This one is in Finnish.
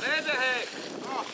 Lede hei! Oh.